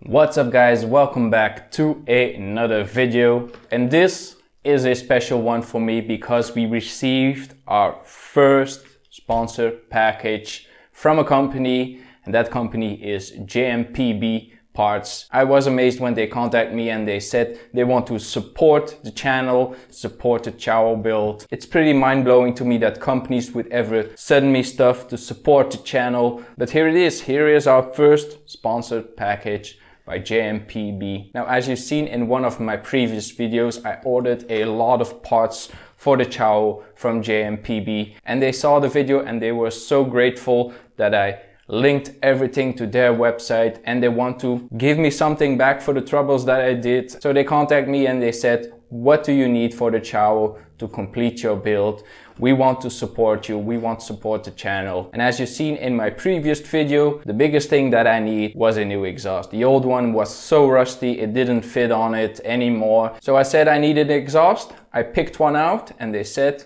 What's up guys, welcome back to another video and this is a special one for me because we received our first sponsor package from a company and that company is JMPB parts. I was amazed when they contacted me and they said they want to support the channel, support the Ciao build. It's pretty mind blowing to me that companies would ever send me stuff to support the channel. But here it is. Here is our first sponsored package by JMPB. Now, as you've seen in one of my previous videos, I ordered a lot of parts for the Ciao from JMPB and they saw the video and they were so grateful that I linked everything to their website and they want to give me something back for the troubles that I did. So they contact me and they said, what do you need for the Ciao to complete your build? We want to support you. We want to support the channel. And as you've seen in my previous video, the biggest thing that I need was a new exhaust. The old one was so rusty, it didn't fit on it anymore. So I said I needed an exhaust. I picked one out and they said,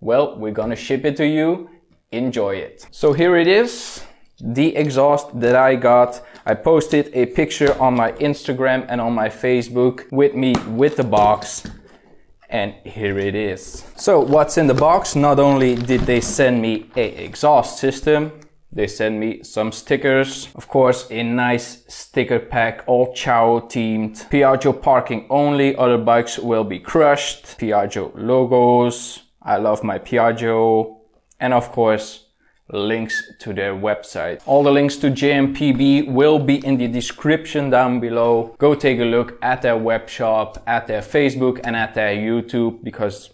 well, we're gonna ship it to you. Enjoy it. So here it is the exhaust that I got. I posted a picture on my Instagram and on my Facebook with me with the box and here it is. So what's in the box? Not only did they send me a exhaust system, they sent me some stickers. Of course, a nice sticker pack, all Ciao themed. Piaggio parking only, other bikes will be crushed. Piaggio logos. I love my Piaggio. And of course, links to their website. All the links to JMPB will be in the description down below. Go take a look at their web shop, at their Facebook and at their YouTube because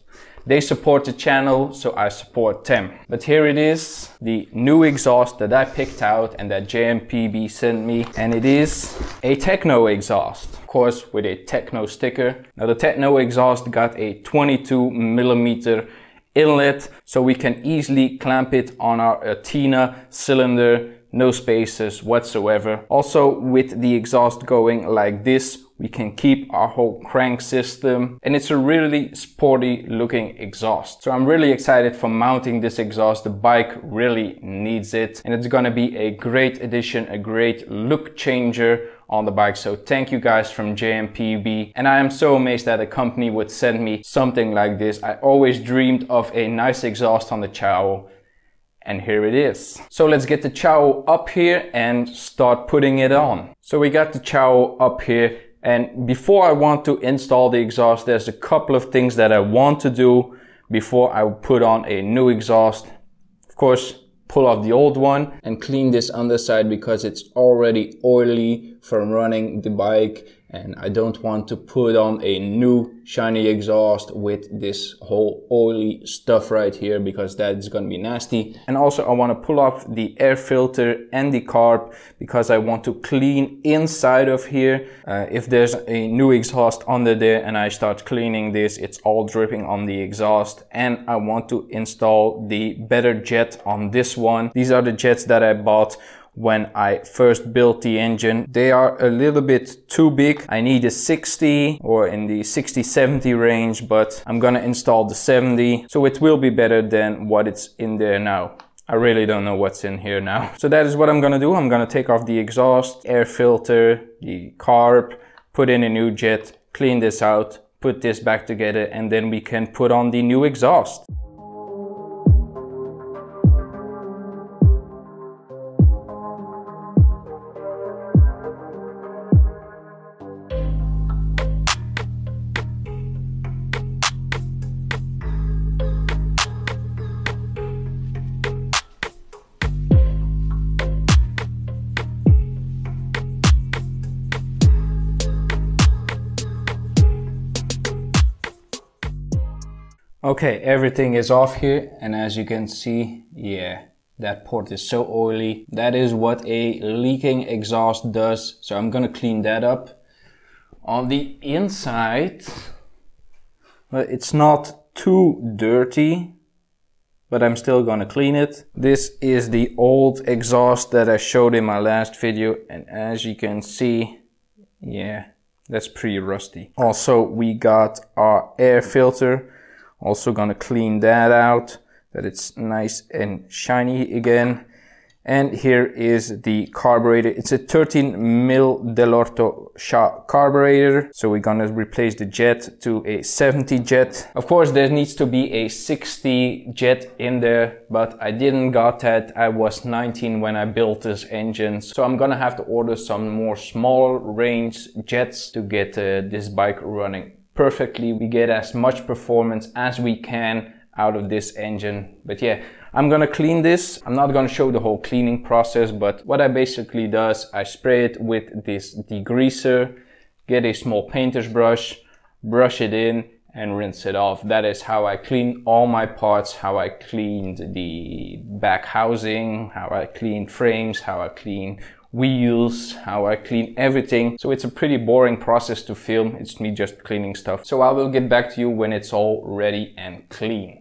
they support the channel, so I support them. But here it is, the new exhaust that I picked out and that JMPB sent me. And it is a Tecno exhaust, of course, with a Tecno sticker. Now the Tecno exhaust got a 22 millimeter inlet so we can easily clamp it on our uh, Athena cylinder no spaces whatsoever. Also with the exhaust going like this, we can keep our whole crank system and it's a really sporty looking exhaust. So I'm really excited for mounting this exhaust. The bike really needs it and it's gonna be a great addition, a great look changer on the bike. So thank you guys from JMPB. And I am so amazed that a company would send me something like this. I always dreamed of a nice exhaust on the Ciao and here it is. So let's get the Ciao up here and start putting it on. So we got the Ciao up here and before I want to install the exhaust, there's a couple of things that I want to do before I put on a new exhaust. Of course, pull off the old one and clean this underside because it's already oily from running the bike and I don't want to put on a new shiny exhaust with this whole oily stuff right here because that is going to be nasty. And also I want to pull off the air filter and the carb because I want to clean inside of here. Uh, if there's a new exhaust under there and I start cleaning this, it's all dripping on the exhaust. And I want to install the better jet on this one. These are the jets that I bought when I first built the engine. They are a little bit too big. I need a 60 or in the 60-70 range, but I'm gonna install the 70. So it will be better than what it's in there now. I really don't know what's in here now. So that is what I'm gonna do. I'm gonna take off the exhaust, air filter, the carb, put in a new jet, clean this out, put this back together, and then we can put on the new exhaust. Okay, everything is off here and as you can see, yeah, that port is so oily. That is what a leaking exhaust does. So I'm gonna clean that up. On the inside, well, it's not too dirty, but I'm still gonna clean it. This is the old exhaust that I showed in my last video. And as you can see, yeah, that's pretty rusty. Also, we got our air filter also gonna clean that out that it's nice and shiny again And here is the carburetor. It's a 13 mil Dell'Orto Sha carburetor. So we're gonna replace the jet to a 70 jet. Of course, there needs to be a 60 jet in there, but I didn't got that. I was 19 when I built this engine. So I'm gonna have to order some more small range jets to get uh, this bike running perfectly. We get as much performance as we can out of this engine. But yeah, I'm gonna clean this. I'm not gonna show the whole cleaning process, but what I basically does, I spray it with this degreaser, get a small painter's brush, brush it in and rinse it off. That is how I clean all my parts, how I cleaned the back housing, how I clean frames, how I clean wheels, how I clean everything. So it's a pretty boring process to film. It's me just cleaning stuff. So I will get back to you when it's all ready and clean.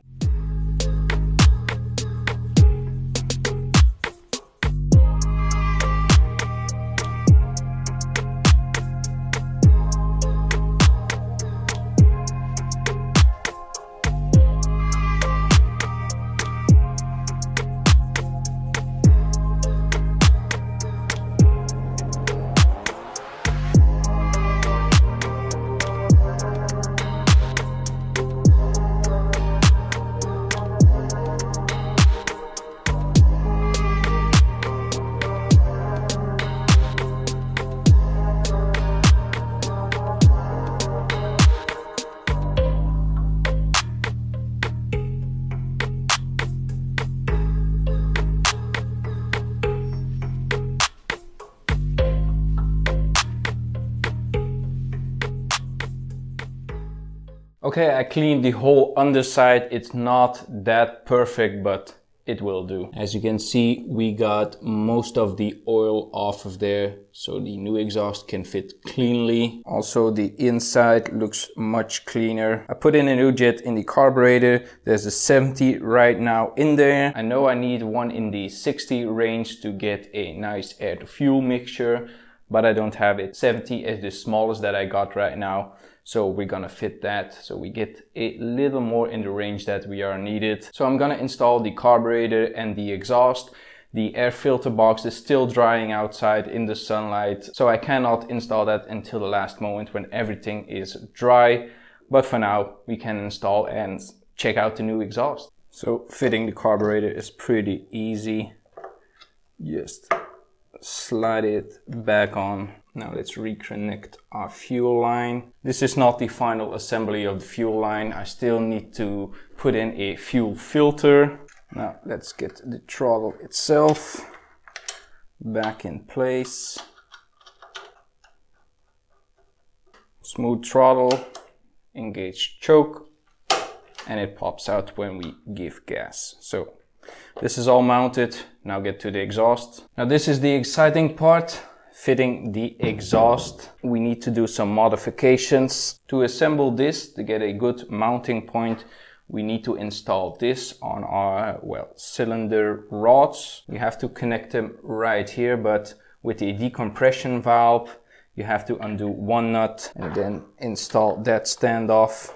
Okay, I cleaned the whole underside. It's not that perfect, but it will do. As you can see, we got most of the oil off of there, so the new exhaust can fit cleanly. Also, the inside looks much cleaner. I put in a new jet in the carburetor. There's a 70 right now in there. I know I need one in the 60 range to get a nice air to fuel mixture, but I don't have it. 70 is the smallest that I got right now. So we're gonna fit that so we get a little more in the range that we are needed. So I'm gonna install the carburetor and the exhaust. The air filter box is still drying outside in the sunlight, so I cannot install that until the last moment when everything is dry. But for now, we can install and check out the new exhaust. So fitting the carburetor is pretty easy. Just slide it back on now let's reconnect our fuel line. This is not the final assembly of the fuel line. I still need to put in a fuel filter. Now let's get the throttle itself back in place. Smooth throttle, engage choke, and it pops out when we give gas. So this is all mounted. Now get to the exhaust. Now this is the exciting part fitting the exhaust. We need to do some modifications. To assemble this, to get a good mounting point, we need to install this on our, well, cylinder rods. You have to connect them right here, but with the decompression valve, you have to undo one nut and then install that standoff.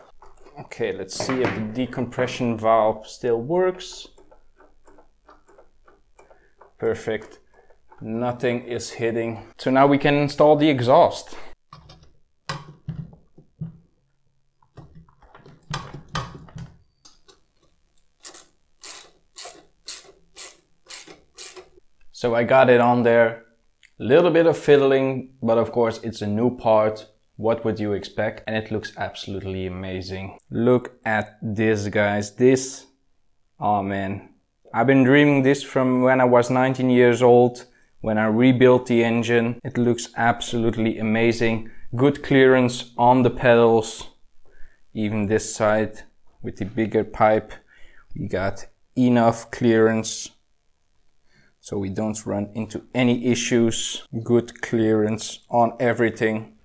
Okay, let's see if the decompression valve still works. Perfect nothing is hitting. So now we can install the exhaust. So I got it on there, little bit of fiddling, but of course it's a new part. What would you expect? And it looks absolutely amazing. Look at this guys, this, oh man. I've been dreaming this from when I was 19 years old when I rebuilt the engine. It looks absolutely amazing. Good clearance on the pedals. Even this side with the bigger pipe, we got enough clearance so we don't run into any issues. Good clearance on everything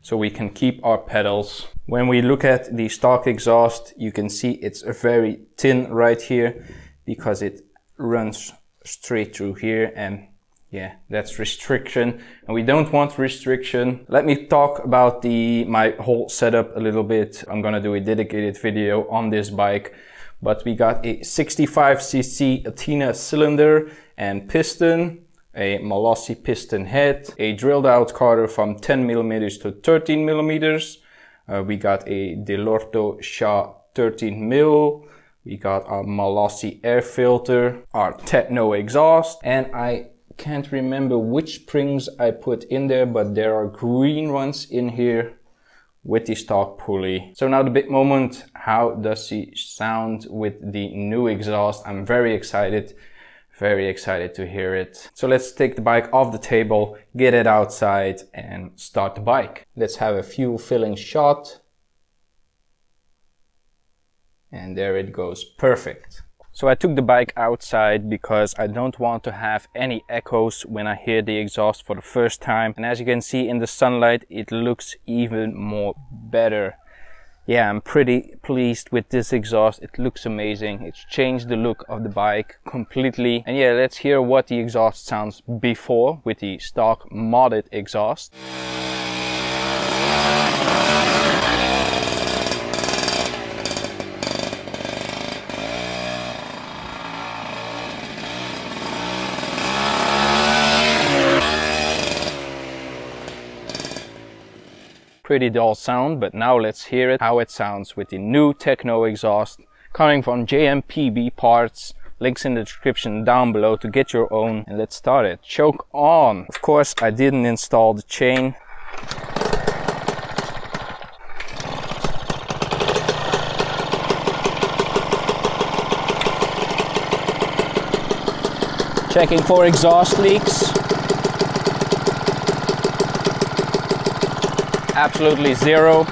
so we can keep our pedals. When we look at the stock exhaust, you can see it's very thin right here because it runs straight through here and yeah, that's restriction. And we don't want restriction. Let me talk about the my whole setup a little bit. I'm gonna do a dedicated video on this bike. but we got a 65cc Athena cylinder and piston, a Malossi piston head, a drilled out carter from 10 millimeters to 13 millimeters. Uh, we got a Dell'Orto Sha 13 mil. We got our Malossi air filter, our Tecno exhaust, and I can't remember which springs I put in there, but there are green ones in here with the stock pulley. So now the big moment, how does he sound with the new exhaust? I'm very excited, very excited to hear it. So let's take the bike off the table, get it outside and start the bike. Let's have a fuel filling shot. And there it goes, perfect. So I took the bike outside because I don't want to have any echoes when I hear the exhaust for the first time. And as you can see in the sunlight, it looks even more better. Yeah, I'm pretty pleased with this exhaust. It looks amazing. It's changed the look of the bike completely. And yeah, let's hear what the exhaust sounds before with the stock modded exhaust. Pretty dull sound, but now let's hear it, how it sounds with the new Tecno exhaust coming from JMPB parts. Links in the description down below to get your own and let's start it. Choke on. Of course, I didn't install the chain. Checking for exhaust leaks. Absolutely zero.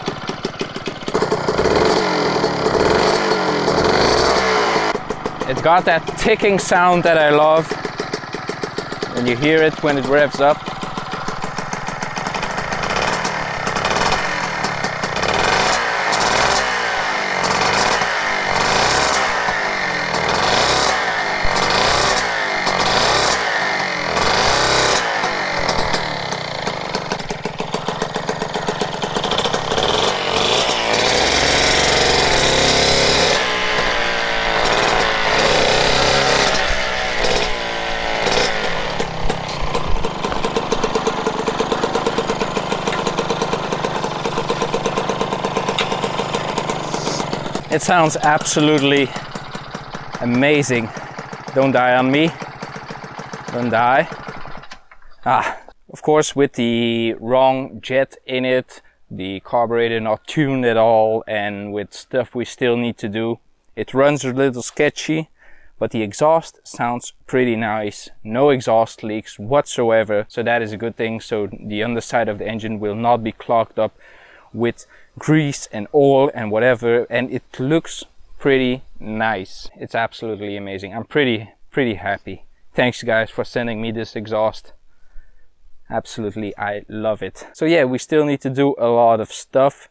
It's got that ticking sound that I love And you hear it when it revs up. It sounds absolutely amazing. Don't die on me. Don't die. Ah, of course, with the wrong jet in it, the carburetor not tuned at all, and with stuff we still need to do, it runs a little sketchy, but the exhaust sounds pretty nice. No exhaust leaks whatsoever, so that is a good thing. So the underside of the engine will not be clogged up with grease and oil and whatever and it looks pretty nice. It's absolutely amazing. I'm pretty pretty happy. Thanks guys for sending me this exhaust. Absolutely i love it. So yeah we still need to do a lot of stuff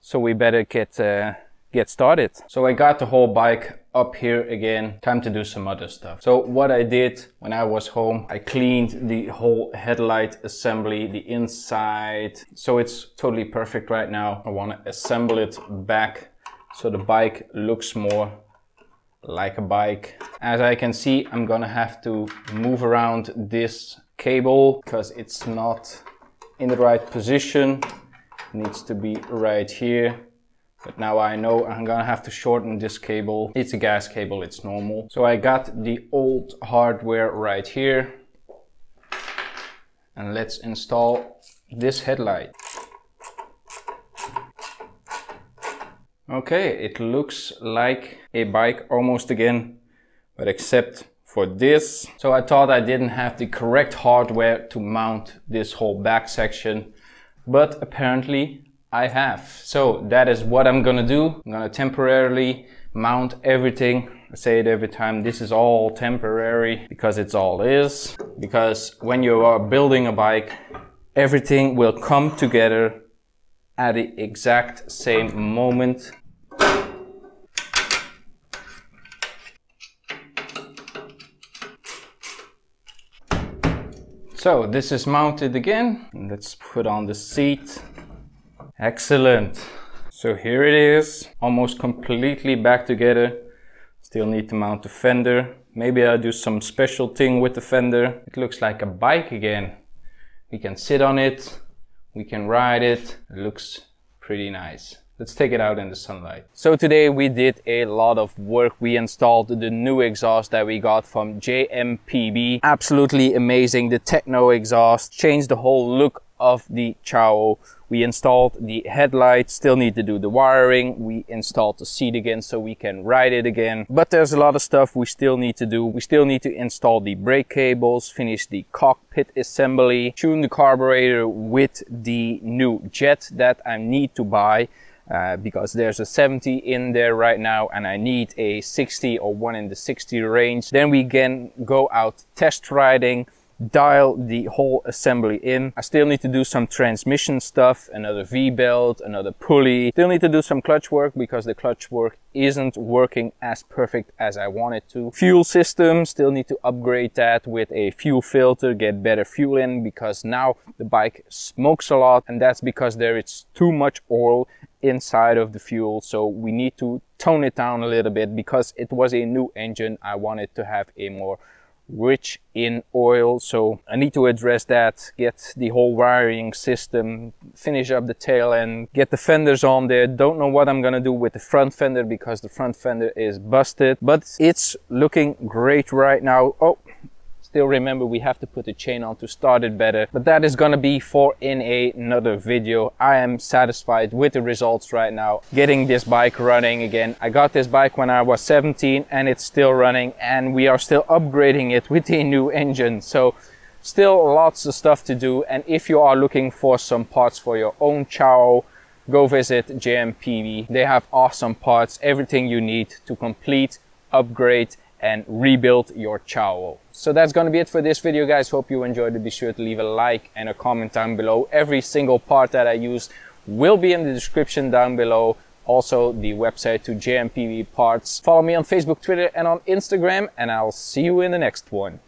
so we better get uh, get started. So i got the whole bike up here again time to do some other stuff. So what i did when i was home i cleaned the whole headlight assembly the inside. So it's totally perfect right now. I want to assemble it back so the bike looks more like a bike. As i can see i'm gonna have to move around this cable because it's not in the right position. It needs to be right here but now I know I'm gonna have to shorten this cable. It's a gas cable, it's normal. So I got the old hardware right here. And let's install this headlight. Okay, it looks like a bike almost again, but except for this. So I thought I didn't have the correct hardware to mount this whole back section, but apparently I have. So that is what I'm gonna do. I'm gonna temporarily mount everything. I say it every time, this is all temporary because it's all is. Because when you are building a bike, everything will come together at the exact same moment. So this is mounted again. Let's put on the seat. Excellent. So here it is, almost completely back together. Still need to mount the fender. Maybe I'll do some special thing with the fender. It looks like a bike again. We can sit on it, we can ride it. It looks pretty nice. Let's take it out in the sunlight. So today we did a lot of work. We installed the new exhaust that we got from JMPB. Absolutely amazing. The Tecno exhaust changed the whole look of the Ciao. We installed the headlights, still need to do the wiring. We installed the seat again so we can ride it again. But there's a lot of stuff we still need to do. We still need to install the brake cables, finish the cockpit assembly, tune the carburetor with the new jet that I need to buy. Uh, because there's a 70 in there right now and I need a 60 or one in the 60 range. Then we can go out test riding, dial the whole assembly in. I still need to do some transmission stuff, another V-belt, another pulley. Still need to do some clutch work because the clutch work isn't working as perfect as I want it to. Fuel system, still need to upgrade that with a fuel filter, get better fuel in because now the bike smokes a lot and that's because there is too much oil inside of the fuel so we need to tone it down a little bit because it was a new engine I wanted to have a more rich in oil so I need to address that get the whole wiring system finish up the tail end get the fenders on there. Don't know what I'm gonna do with the front fender because the front fender is busted but it's looking great right now. Oh still remember we have to put the chain on to start it better. But that is gonna be for in a, another video. I am satisfied with the results right now. Getting this bike running again. I got this bike when i was 17 and it's still running and we are still upgrading it with a new engine. So still lots of stuff to do and if you are looking for some parts for your own Ciao go visit JMPB. they have awesome parts everything you need to complete upgrade and rebuild your Ciao. So that's gonna be it for this video guys. Hope you enjoyed it. Be sure to leave a like and a comment down below. Every single part that I use will be in the description down below. Also the website to JMPB parts. Follow me on Facebook, Twitter and on Instagram and I'll see you in the next one.